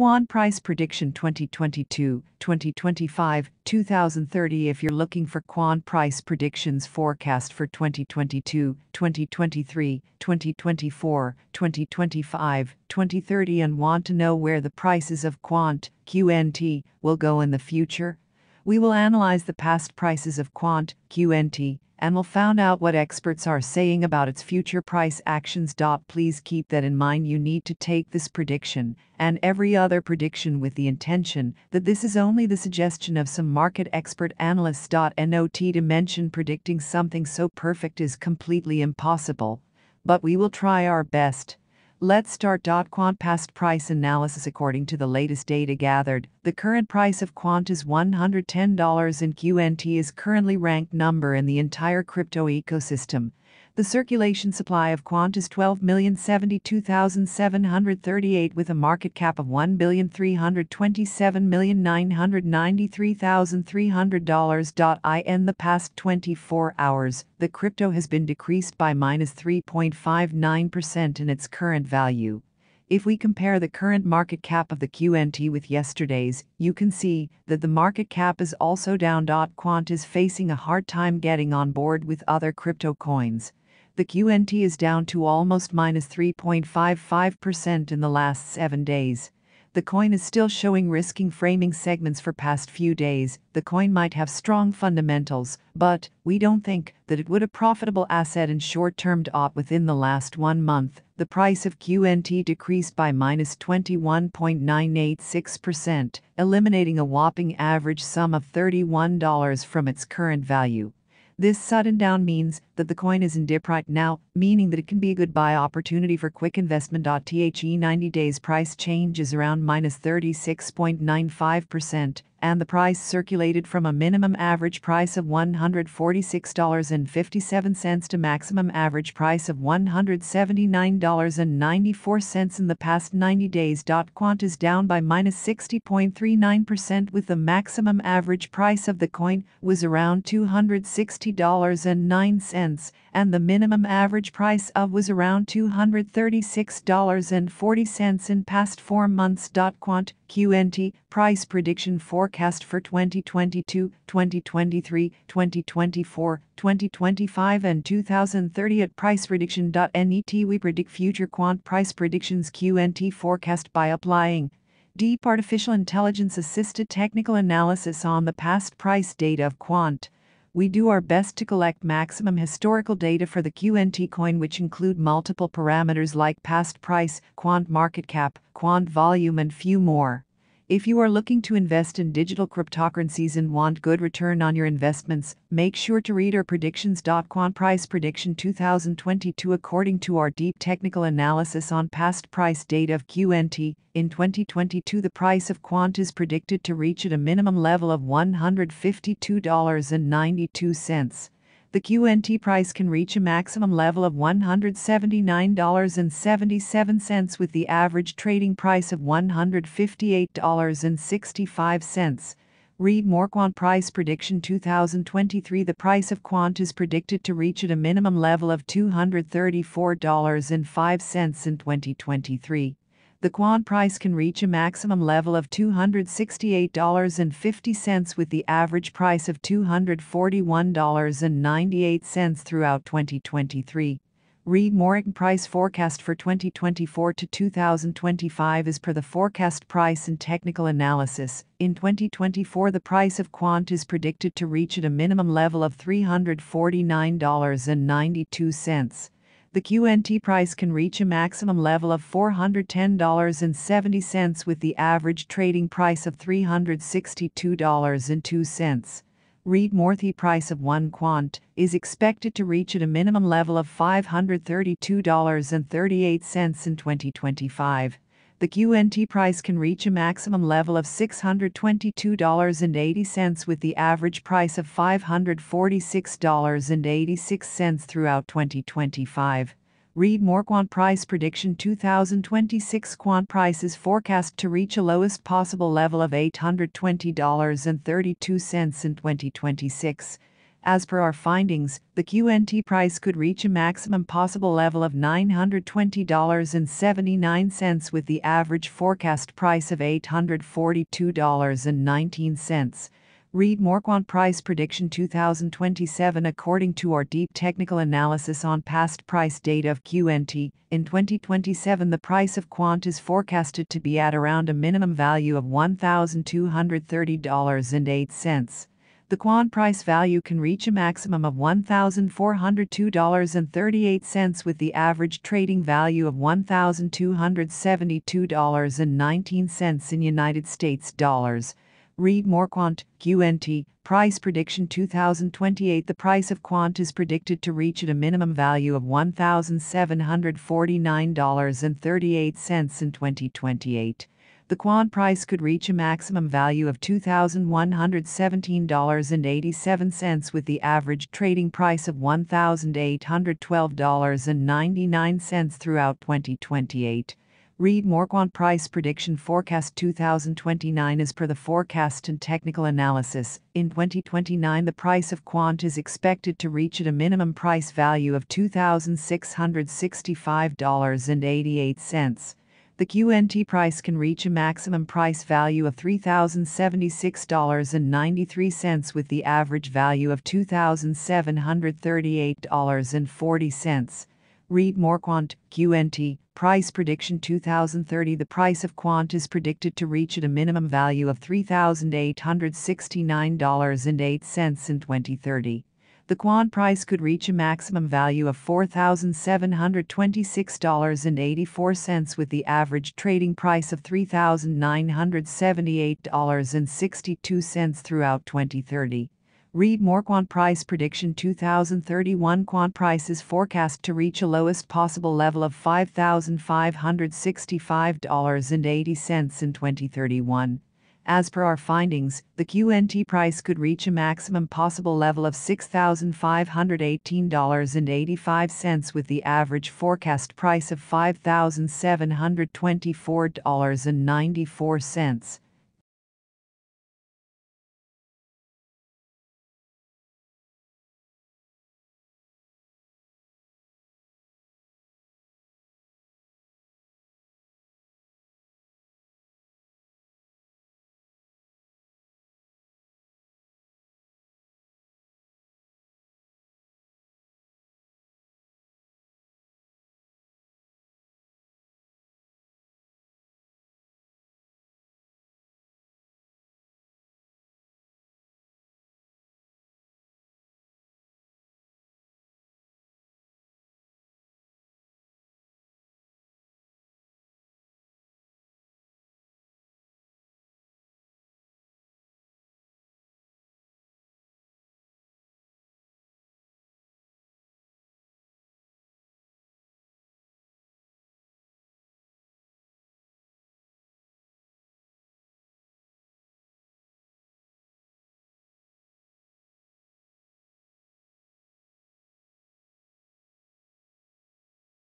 Quant Price Prediction 2022, 2025, 2030 If you're looking for Quant Price Predictions forecast for 2022, 2023, 2024, 2025, 2030 and want to know where the prices of Quant, QNT, will go in the future, we will analyze the past prices of Quant, QNT, we'll find out what experts are saying about its future price actions. Please keep that in mind. You need to take this prediction and every other prediction with the intention that this is only the suggestion of some market expert analysts. Not to mention predicting something so perfect is completely impossible. But we will try our best. Let's start. Dot quant past price analysis according to the latest data gathered. The current price of Quant is $110 and QNT is currently ranked number in the entire crypto ecosystem. The circulation supply of Quant is 12,072,738 with a market cap of $1,327,993,300. In the past 24 hours, the crypto has been decreased by minus 3.59% in its current value. If we compare the current market cap of the QNT with yesterday's, you can see that the market cap is also down. Quant is facing a hard time getting on board with other crypto coins the QNT is down to almost minus 3.55% in the last seven days. The coin is still showing risking framing segments for past few days. The coin might have strong fundamentals, but we don't think that it would a profitable asset in short term dot within the last one month. The price of QNT decreased by minus 21.986%, eliminating a whopping average sum of $31 from its current value. This sudden down means that the coin is in dip right now, meaning that it can be a good buy opportunity for quick investment. The 90 days price change is around minus 36.95%, and the price circulated from a minimum average price of $146.57 to maximum average price of $179.94 in the past 90 days. Quant is down by minus 60.39% with the maximum average price of the coin was around $260.09 and the minimum average price of was around $236.40 in past 4 months. Quant QNT price prediction forecast for 2022, 2023, 2024, 2025 and 2030 at priceprediction.net we predict future quant price predictions. QNT forecast by applying deep artificial intelligence assisted technical analysis on the past price data of quant we do our best to collect maximum historical data for the QNT coin, which include multiple parameters like past price, quant market cap, quant volume, and few more. If you are looking to invest in digital cryptocurrencies and want good return on your investments, make sure to read our predictions. Quant Price Prediction 2022 According to our deep technical analysis on past price data of QNT, in 2022 the price of Quant is predicted to reach at a minimum level of $152.92 the QNT price can reach a maximum level of $179.77 with the average trading price of $158.65. Read more Quant Price Prediction 2023 The price of Quant is predicted to reach at a minimum level of $234.05 in 2023 the quant price can reach a maximum level of $268.50 with the average price of $241.98 throughout 2023. Read more price forecast for 2024 to 2025 is per the forecast price and technical analysis. In 2024, the price of quant is predicted to reach at a minimum level of $349.92 the QNT price can reach a maximum level of $410.70 with the average trading price of $362.02. Read more the price of one quant is expected to reach at a minimum level of $532.38 in 2025 the QNT price can reach a maximum level of $622.80 with the average price of $546.86 throughout 2025. Read more Quant Price Prediction 2026 Quant Price is forecast to reach a lowest possible level of $820.32 in 2026 As per our findings, the QNT price could reach a maximum possible level of $920.79 with the average forecast price of $842.19. Read more Quant Price Prediction 2027 According to our deep technical analysis on past price data of QNT, in 2027 the price of Quant is forecasted to be at around a minimum value of $1,230.08. The Quant price value can reach a maximum of $1,402.38 with the average trading value of $1,272.19 in United States dollars. Read more Quant, QNT, Price Prediction 2028 The price of Quant is predicted to reach at a minimum value of $1,749.38 in 2028. The Quant price could reach a maximum value of $2,117.87 with the average trading price of $1,812.99 throughout 2028. Read more Quant Price Prediction Forecast 2029 as per the forecast and technical analysis. In 2029, the price of Quant is expected to reach at a minimum price value of $2,665.88. The QNT price can reach a maximum price value of $3,076.93 with the average value of $2,738.40. Read more Quant, QNT, Price Prediction 2030 The price of Quant is predicted to reach at a minimum value of $3,869.08 in 2030. The Quant price could reach a maximum value of $4,726.84 with the average trading price of $3,978.62 throughout 2030. Read more Quant Price Prediction 2031 Quant Price is forecast to reach a lowest possible level of $5,565.80 in 2031. As per our findings, the QNT price could reach a maximum possible level of $6,518.85 with the average forecast price of $5,724.94.